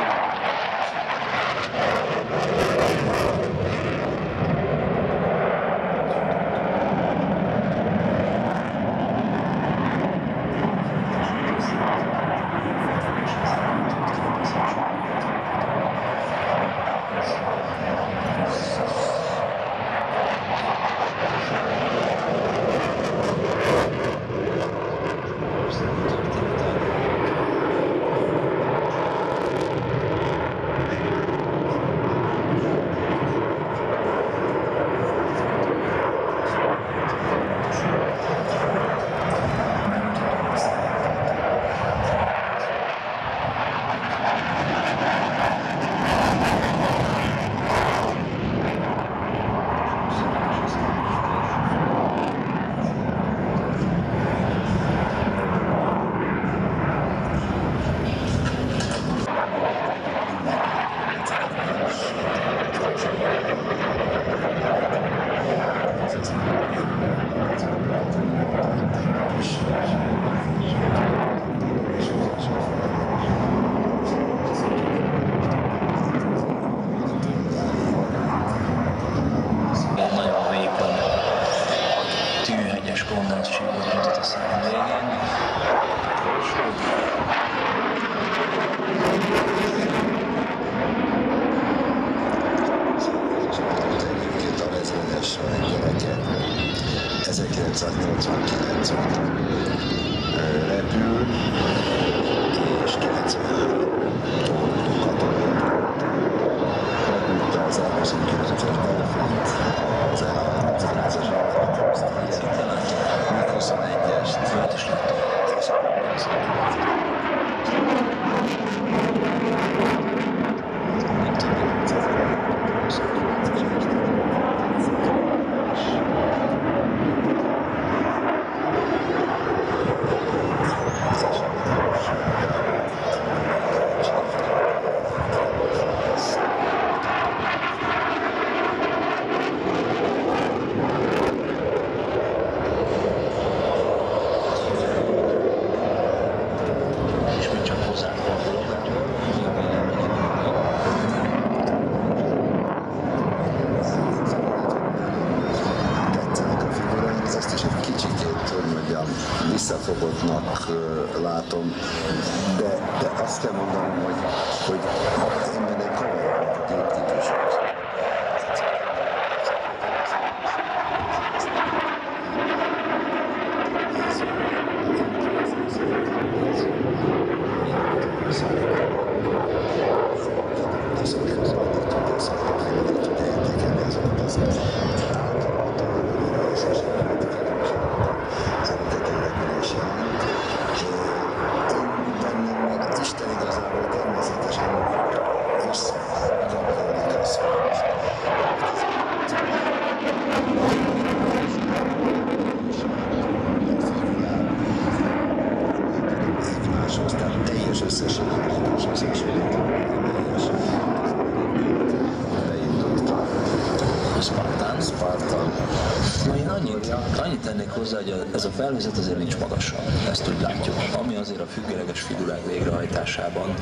Nagyon Bezeichnung 2021. Äh, Lapül, die Stelle látom, de, de azt kell mondanom, hogy, hogy én A Spartan. Spartan. Na én annyit, annyit tennék hozzá, hogy ez a felvezet azért nincs magasan, ezt úgy látjuk. Ami azért a függőleges figurák végrehajtásában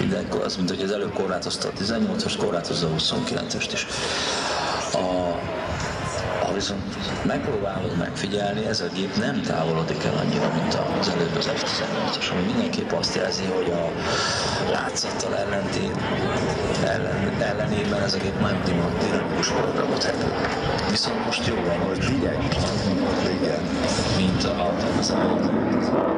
mindenkor az, mint hogy az előbb korlátozta a 18-as, korlátozza a 29-est is. A, viszont megpróbálod megfigyelni, ez a gép nem távolodik el annyira, mint az előbb az F-18-as, ami mindenképp azt jelzi, hogy a látszattal ellentét, ellen, ellenében ez a gép nem dinamikus programot repül. Viszont most jóval Hogy figyelj, mint a, az előtt.